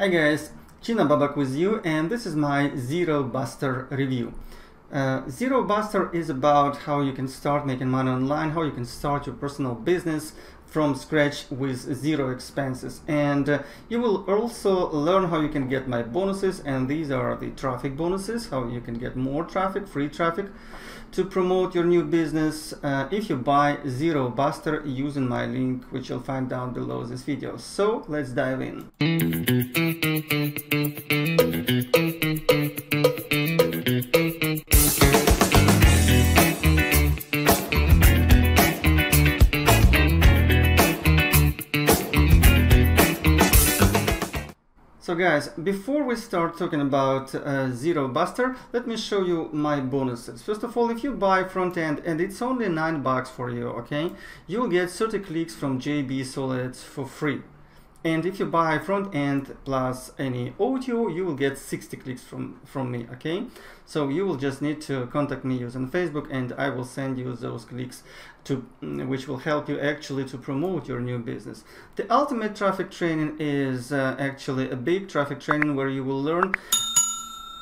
Hi guys, Gina Babak with you and this is my Zero Buster review. Uh, Zero Buster is about how you can start making money online, how you can start your personal business from scratch with zero expenses. And uh, you will also learn how you can get my bonuses and these are the traffic bonuses how you can get more traffic free traffic to promote your new business. Uh, if you buy zero buster using my link which you'll find down below this video. So let's dive in So guys, before we start talking about uh, Zero Buster, let me show you my bonuses. First of all, if you buy front end and it's only 9 bucks for you, okay, you'll get 30 clicks from GB Soloads for free. And if you buy front end plus any OTO, you will get 60 clicks from, from me, okay? So you will just need to contact me using Facebook and I will send you those clicks to mm, which will help you actually to promote your new business. The ultimate traffic training is uh, actually a big traffic training where you will learn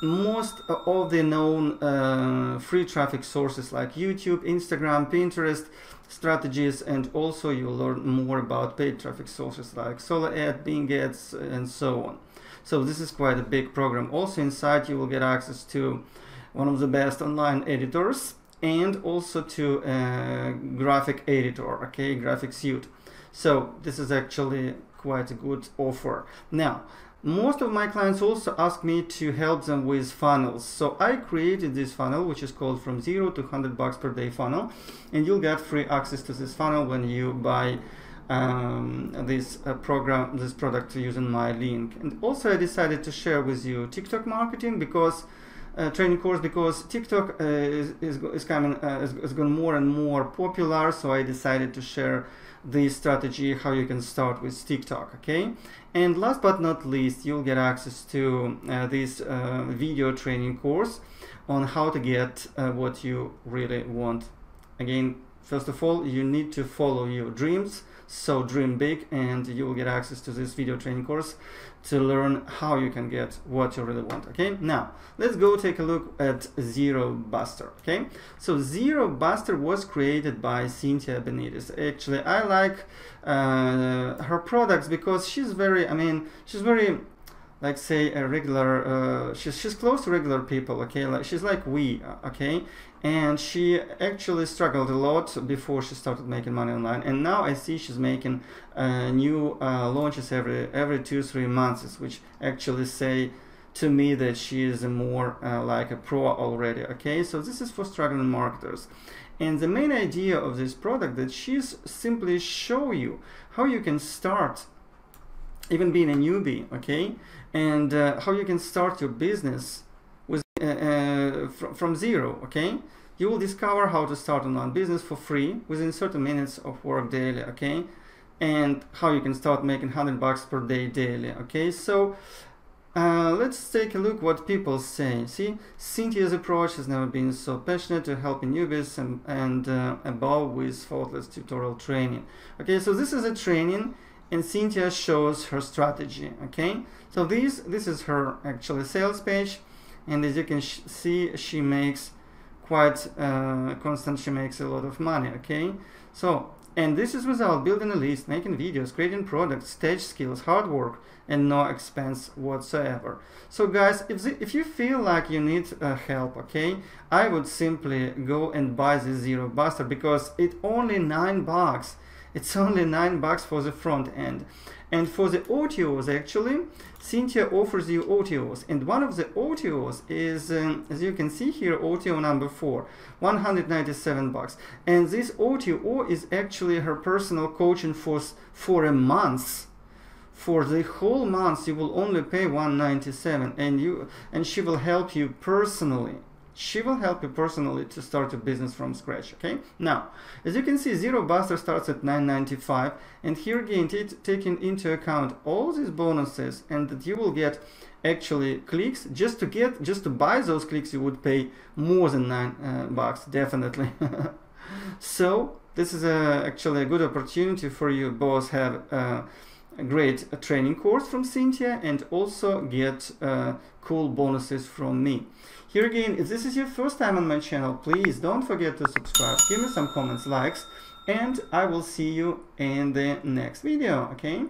most of the known uh, free traffic sources like YouTube, Instagram, Pinterest strategies, and also you'll learn more about paid traffic sources like Solo Ad, Bing Ads, and so on. So this is quite a big program. Also inside you will get access to one of the best online editors and also to a graphic editor, okay, graphic suite. So this is actually quite a good offer. Now, most of my clients also ask me to help them with funnels. So I created this funnel, which is called from zero to 100 bucks per day funnel. And you'll get free access to this funnel when you buy um, this uh, program, this product using my link. And also I decided to share with you TikTok marketing because uh, training course because TikTok uh, is, is, is coming uh, is, is going more and more popular so I decided to share this strategy how you can start with TikTok okay? And last but not least you'll get access to uh, this uh, video training course on how to get uh, what you really want. Again first of all you need to follow your dreams so dream big and you will get access to this video training course to learn how you can get what you really want okay? Now let's go take a look at zero buster okay? So zero buster was created by cynthia benitez. Actually i like uh, her products because she's very i mean she's very like say a regular uh, she's, she's close to regular people okay? Like she's like we uh, okay? And she actually struggled a lot before she started making money online. And now i see she's making uh, new uh, launches every every two three months which actually say to me that she is more uh, like a pro already okay? So this is for struggling marketers. And the main idea of this product that she's simply show you how you can start even being a newbie okay and uh, how you can start your business with uh, uh, fr from zero okay you will discover how to start online business for free within certain minutes of work daily okay and how you can start making 100 bucks per day daily okay so uh, let's take a look what people say. See, Cynthia's approach has never been so passionate to helping newbies and, and uh, above with faultless tutorial training. Okay, so this is a training and Cynthia shows her strategy okay? So this this is her actually sales page. And as you can see she makes quite uh, constant she makes a lot of money okay? So and this is without building a list making videos creating products stage skills hard work and no expense whatsoever. So guys if, the, if you feel like you need uh, help okay? I would simply go and buy the zero buster because it only nine bucks it's only 9 bucks for the front end. And for the OTOs actually, Cynthia offers you OTOs and one of the OTOs is, um, as you can see here, OTO number 4, 197 bucks. And this OTO is actually her personal coaching for, for a month for the whole month you will only pay 197 and you and she will help you personally she will help you personally to start a business from scratch okay? Now as you can see zero buster starts at 9.95 and here again taking into account all these bonuses and that you will get actually clicks just to get just to buy those clicks you would pay more than nine uh, bucks definitely. So this is a, actually a good opportunity for you both have uh, great training course from Cynthia and also get uh, cool bonuses from me. Here again, if this is your first time on my channel, please don't forget to subscribe, give me some comments, likes, and I will see you in the next video, okay?